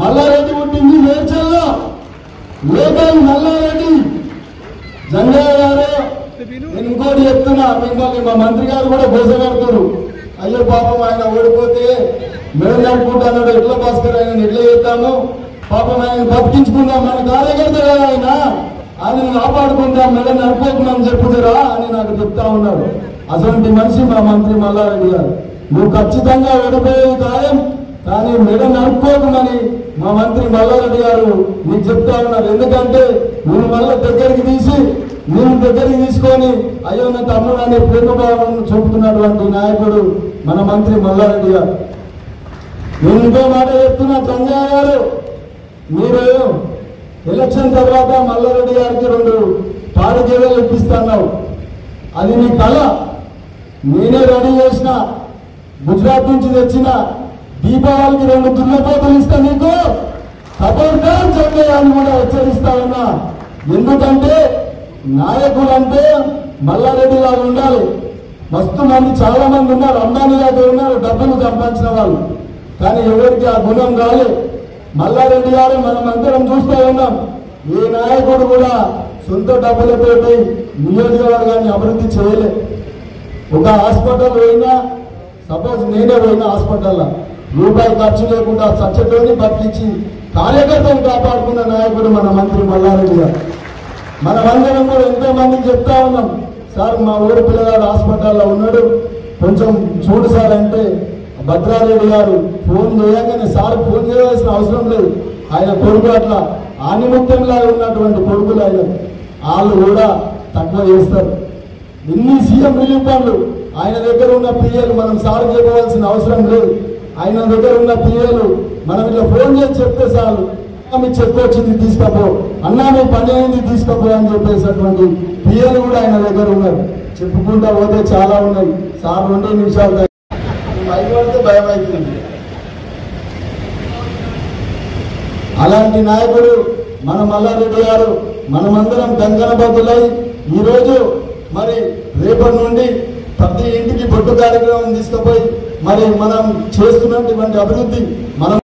మల్లారెడ్డి పుట్టింది మేడ్చల్లో. లోకల్ మల్లారెడ్డి. జంగయ్య గారు నేను ఇంకోటి చెప్తున్నా మిమ్మల్ని మా మంత్రి గారు కూడా బోసగడతారు అయ్యో పాపం ఆయన ఓడిపోతే మేము నడుపుకుంటున్నాడు ఎట్లా భాస్కర్ ఆయన ఎట్లా చేద్దాము పాపం ఆయన బతికించుకుందాం మన కార్యకర్త కదా ఆయన. ఆయన కాపాడుకుందాం మెడ నడుపుకుందాం చెప్పుతారా అని నాకు చెప్తా ఉన్నారు అటువంటి మనిషి మా మంత్రి మల్లారెడ్డి గారు. నువ్వు ఖచ్చితంగా ఓడిపోయేది ఖాయం కానీ మెడ నడుపుకోకమని మా మంత్రి మల్లారెడ్డి గారు నీకు చెప్తా ఉన్నారు. ఎందుకంటే నేను మళ్ళీ దగ్గరికి తీసి నేను దగ్గరికి తీసుకొని అయ్యో నా తమ్ముడు అనే ప్రేమభావం చూపుతున్నటువంటి నాయకుడు మన మంత్రి మల్లారెడ్డి గారు. నేను ఇంకో మాట చెప్తున్నా సంజయ్ గారు. మీరు ఎలక్షన్ తర్వాత మల్లారెడ్డి గారికి రెండు పాడి గేదెలు ఇప్పిస్తున్నావు. అది నీ కళ. నేనే రెడీ చేసిన గుజరాత్ నుంచి తెచ్చిన దీపావళికి రెండు దున్నపోతలు ఇస్తా నీకు. ఖబర్దార్ చెప్పేయాలని కూడా హెచ్చరిస్తా ఉన్నా. ఎందుకంటే నాయకుడు అంటే మల్లారెడ్డి లాగా ఉండాలి. మస్తు మంది చాలా మంది ఉన్నారు. అంబానీ లాగా ఉన్నారు. డబ్బులు సంపాదించిన వాళ్ళు. కానీ ఎవరికి ఆ గుణం రాలే. మల్లారెడ్డి గారు మనం అందరం చూస్తూ ఉన్నాం. ఏ నాయకుడు కూడా సొంత డబ్బులతోటి నియోజకవర్గాన్ని అభివృద్ధి చేయలే. ఒక హాస్పిటల్ పోయినా సపోజ్ నేనే పోయినా హాస్పిటల్లో. రూపాయి ఖర్చు లేకుండా చచ్చటోని బతికించి కార్యకర్తలు కాపాడుకున్న నాయకుడు మన మంత్రి మల్లారెడ్డి గారు. మనమందరం కూడా ఎంతో మందికి చెప్తా ఉన్నాం. సార్ మా ఊరు పిల్లగాడు హాస్పిటల్లో ఉన్నాడు. కొంచెం చూడు సార్ అంటే భద్రారెడ్డి గారు ఫోన్ చేయగానే సార్ ఫోన్ చేయవలసిన అవసరం లేదు. ఆయన కొడుకు అట్లా ఆనిముత్యంలాగా ఉన్నటువంటి కొడుకులు ఆయన. వాళ్ళు కూడా తక్కువ చేస్తారు. ఎన్ని సీఎం రిలీఫ్ ఆయన దగ్గర ఉన్న పిఎలు మనం సార్ చెప్పవలసిన అవసరం లేదు. ఆయన దగ్గర ఉన్న పిఏలు మనం ఇట్లా ఫోన్ చేసి చెప్తే చాలు. మీ చెప్పు వచ్చింది తీసుకపో. అన్నా మీ పని అయింది తీసుకపో అని చెప్పేసినటువంటి పిఏలు కూడా ఆయన దగ్గర ఉన్నారు. చెప్పుకుంటా పోతే చాలా ఉన్నాయి. సార్ రెండు నిమిషాలు భయపడితే భయం అవుతుంది అలాంటి నాయకుడు మన మల్లారెడ్డి గారు మనమందరం కంకణబద్దులై ఈరోజు మరి రేపటి నుండి ప్రతి ఇంటికి బొట్టు కార్యక్రమం తీసుకుపోయి మరి మనం చేస్తున్నటువంటి అభివృద్ధి మనం